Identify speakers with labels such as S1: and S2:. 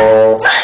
S1: Oh.